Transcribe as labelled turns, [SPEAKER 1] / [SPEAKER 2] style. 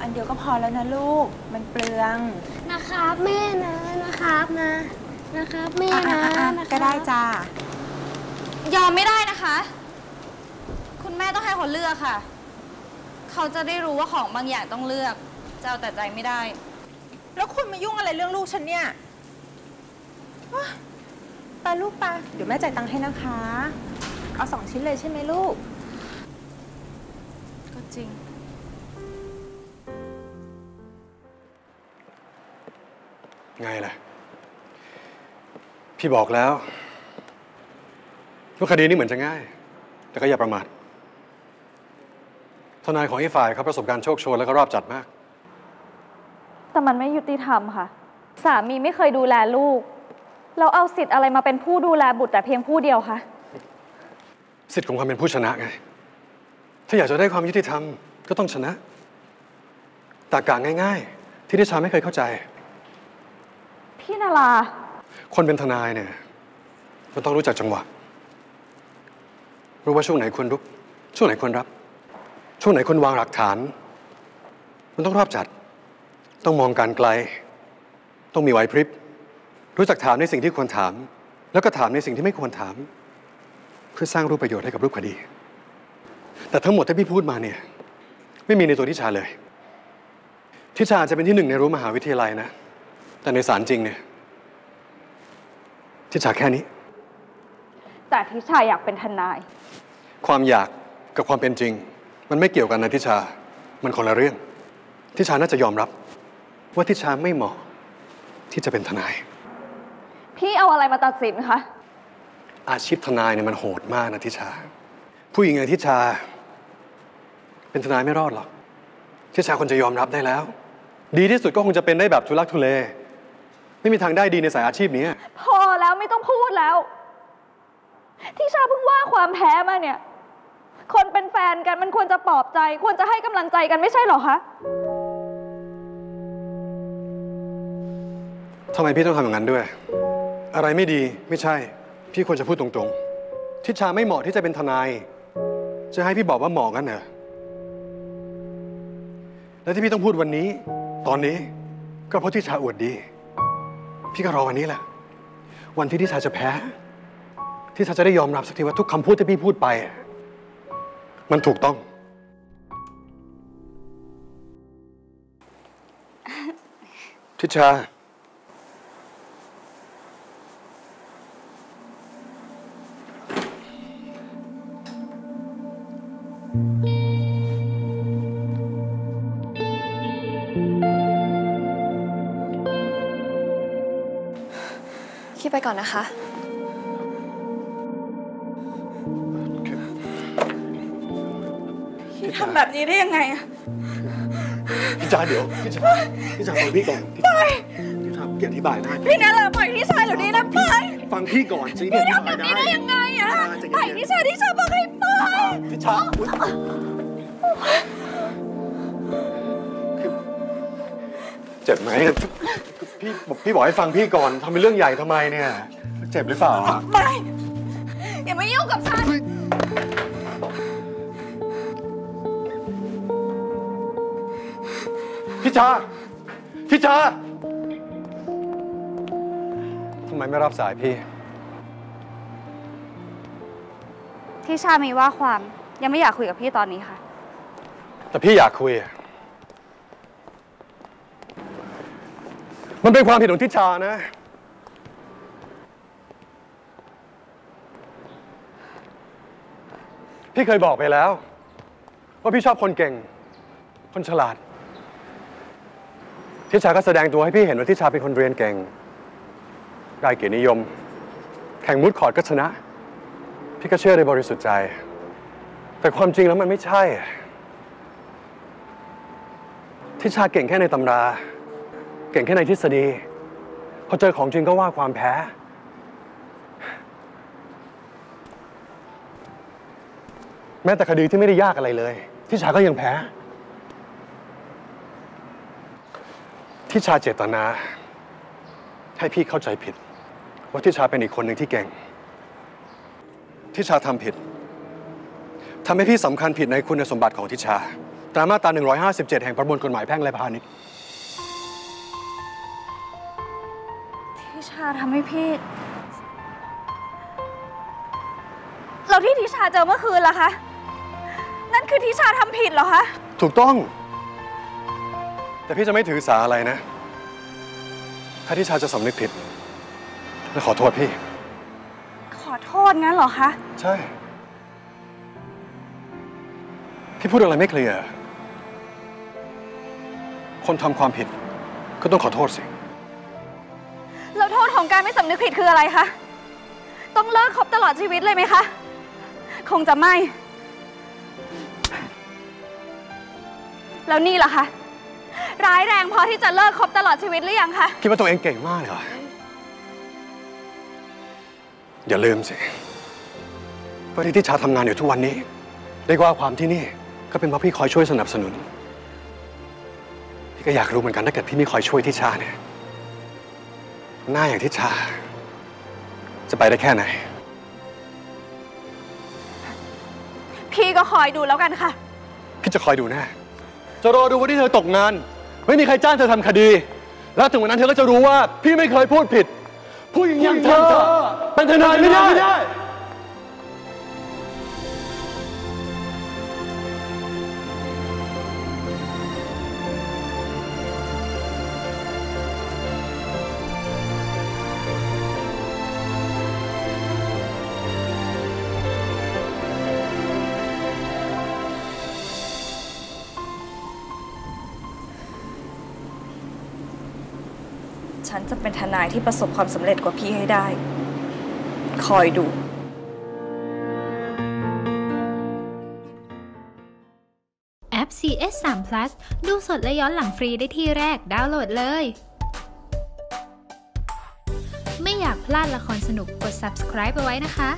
[SPEAKER 1] อันเดียวก็พอแล้วนะลูก มันเปลือง
[SPEAKER 2] นะครับแม่นะนะครับนะ นะครับแม่
[SPEAKER 1] อะ
[SPEAKER 2] นะ
[SPEAKER 1] อะอะ
[SPEAKER 2] นะครับ
[SPEAKER 1] ก็ได้จ้า
[SPEAKER 3] ยอมไม่ได้นะคะ คุณแม่ต้องให้เขาเลือกค่ะ เขาจะได้รู้ว่าของบางอย่างต้องเลือกจะเอาแต่ใจไม่ได้
[SPEAKER 1] แล้วคุณมายุ่งอะไรเรื่องลูกฉันเนี่ยว้าไปลูกไปะเดี๋ยวแม่จ่ายตังค์ให้นะคะ เอาสองชิ้นเลยใช่ไหมลูก
[SPEAKER 3] ก็จริง
[SPEAKER 4] ไงล่ะ พี่บอกแล้วว่าคดีนี้เหมือนจะง่าย แต่ก็อย่าประมาททนายของอีกฝ่ายเขาประสบการณ์โชคโชนแล้วก็รอบจัดมาก
[SPEAKER 5] แต่มันไม่ยุติธรรมค่ะ สามีไม่เคยดูแลลูก เราเอาสิทธิ์อะไรมาเป็นผู้ดูแลบุตรแต่เพียงผู้เดียวคะ
[SPEAKER 4] สิทธิ์ของความเป็นผู้ชนะไง ถ้าอยากจะได้ความยุติธรรมก็ต้องชนะตากาง่าย ๆ ที่ทิชาไม่เคยเข้าใจ
[SPEAKER 5] พี่นารา
[SPEAKER 4] คนเป็นทนายเนี่ยมันต้องรู้จักจังหวะ รู้ว่าช่วงไหนควรรุก ช่วงไหนควรรับ ช่วงไหนควรวางหลักฐาน มันต้องรอบจัด ต้องมองการไกล ต้องมีไหวพริบ รู้จักถามในสิ่งที่ควรถาม แล้วก็ถามในสิ่งที่ไม่ควรถาม เพื่อสร้างรูปประโยชน์ให้กับรูปคดี แต่ทั้งหมดที่พี่พูดมาเนี่ย ไม่มีในตัวทิชาเลย ทิชาจะเป็นที่หนึ่งในรั้วมหาวิทยาลัยนะ แต่ในศาลจริงเนี่ยทิชาแค่นี้
[SPEAKER 5] แต่ทิชาอยากเป็นทนาย
[SPEAKER 4] ความอยากกับความเป็นจริง มันไม่เกี่ยวกันนะทิชา มันคนละเรื่อง ทิชาน่าจะยอมรับ ว่าทิชาไม่เหมาะ ที่จะเป็นทนาย
[SPEAKER 5] พี่เอาอะไรมาตัดสินคะ
[SPEAKER 4] อาชีพทนายเนี่ยมันโหดมากนะทิชา ผู้หญิงอย่างทิชา เป็นทนายไม่รอดหรอกทิชาควรจะยอมรับได้แล้ว ดีที่สุดก็คงจะเป็นได้แบบทุลักทุเล ไม่มีทางได้ดีในสายอาชีพนี้
[SPEAKER 5] พอแล้วไม่ต้องพูดแล้วทิชาเพิ่งว่าความแพ้มาเนี่ย คนเป็นแฟนกันมันควรจะปลอบใจ ควรจะให้กำลังใจกันไม่ใช่เหรอคะ
[SPEAKER 4] ทำไมพี่ต้องทำอย่างนั้นด้วย อะไรไม่ดีไม่ใช่ พี่ควรจะพูดตรงๆ ทิชาไม่เหมาะที่จะเป็นทนาย จะให้พี่บอกว่าเหมาะกันเหรอและที่พี่ต้องพูดวันนี้ ตอนนี้ก็เพราะทิชาอวดดี พี่ก็รอวันนี้แหละ วันที่ทิชาจะแพ้ ทิชาจะได้ยอมรับสักทีว่าทุกคำพูดที่พี่พูดไป มันถูกต้อง ทิชา
[SPEAKER 3] คิดไปก่อนนะคะ
[SPEAKER 6] พี่ทำแบบนี้ได้ยังไงอะ
[SPEAKER 4] พี่จาเดี๋ยว พี่จาพี่จาฟังพี่ก่อนพี่จาพี่จาพี่อธิบายได้
[SPEAKER 6] พี่นั่นแหละปล่อยที่ชายเหล่านี้นะปล่อย
[SPEAKER 4] ฟังพี่ก่อนสิพี่อธิบายได้
[SPEAKER 6] ได้ยังไงอะ
[SPEAKER 4] ใจ
[SPEAKER 6] ปล่อย
[SPEAKER 4] เย็น
[SPEAKER 6] ที่ชายที่ชายบอกให้ปล่อย
[SPEAKER 4] ๆพี่ชา เจ็บไหมพี่พี่บอกให้ฟังพี่ก่อนทำเป็นเรื่องใหญ่ทำไมเนี่ย เจ็บหรือเปล่าอะ
[SPEAKER 6] ไม่อย่ามายุ่งกับฉัน
[SPEAKER 4] พี่ชาพี่ชาทำไมไม่รับสายพี่
[SPEAKER 5] ทิชามีว่าความยังไม่อยากคุยกับพี่ตอนนี้ค่ะ
[SPEAKER 4] แต่พี่อยากคุยอะ มันเป็นความผิดของทิชานะ พี่เคยบอกไปแล้ว ว่าพี่ชอบคนเก่ง คนฉลาด ทิชาก็แสดงตัวให้พี่เห็นว่าทิชาเป็นคนเรียนเก่ง ได้เกียรตินิยม แข่งมุดคอร์ดก็ชนะ พี่ก็เชื่อในบริสุทธิ์ใจ แต่ความจริงแล้วมันไม่ใช่ ทิชาเก่งแค่ในตำรา เก่งแค่ในทฤษฎี พอเจอของจริงก็ว่าความแพ้ แม้แต่คดีที่ไม่ได้ยากอะไรเลยทิชาก็ยังแพ้ทิชาเจตนา ให้พี่เข้าใจผิด ว่าทิชาเป็นอีกคนหนึ่งที่เก่งทิชาทำผิดทำให้พี่สำคัญผิดในคุณสมบัติของทิชา ตามมาตรา 157 แห่งประมวลกฎหมายแพ่งและพาณิชย์
[SPEAKER 5] ทิชาทำให้พี่ เราที่ทิชาเจอเมื่อคืนล่ะคะ นั่นคือทิชาทำผิดเหรอคะ
[SPEAKER 4] ถูกต้อง แต่พี่จะไม่ถือสาอะไรนะ ถ้าที่ชาจะสำนึกผิดและขอโทษพี่
[SPEAKER 5] ขอโทษงั้นเหรอคะ
[SPEAKER 4] ใช่ พี่พูดอะไรไม่เคลียร์ คนทำความผิดก็ต้องขอโทษสิ
[SPEAKER 5] แล้วโทษ ของการไม่สำนึกผิดคืออะไรคะ ต้องเลิกคบตลอดชีวิตเลยไหมคะ คงจะไม่ แล้วนี่ล่ะคะ ร้ายแรงพอที่จะเลิกคบตลอดชีวิตหรือยังคะ
[SPEAKER 4] คิดว่าตัวเองเก่งมากเลยเหรอ อย่าลืมสิว่าที่ที่ชาทำงานอยู่ทุกวันนี้เรียกว่าความที่นี่ก็เป็นเพราะพี่คอยช่วยสนับสนุน พี่ก็อยากรู้เหมือนกันถ้าเกิดพี่ไม่คอยช่วยที่ชาเนี่ย หน้าอย่างที่ชา จะไปได้แค่ไหน
[SPEAKER 5] พี่ก็คอยดูแล้วกันค่ะ
[SPEAKER 4] พี่จะคอยดูแน่จะรอดูวันที่เธอตกงาน ไม่มีใครจ้างเธอทำคดี แล้วถึงวันนั้นเธอก็จะรู้ว่า พี่ไม่เคยพูดผิด ผู้หญิงอย่างเธอเป็นทนายไม่ได้
[SPEAKER 3] ฉันจะเป็นทนายที่ประสบความสำเร็จกว่าพี่ให้ได้ คอยดู
[SPEAKER 7] แอป CS 3 Plus ดูสดและย้อนหลังฟรีได้ที่แรกดาวน์โหลดเลย ไม่อยากพลาดละครสนุกกด subscribe ไปไว้นะคะ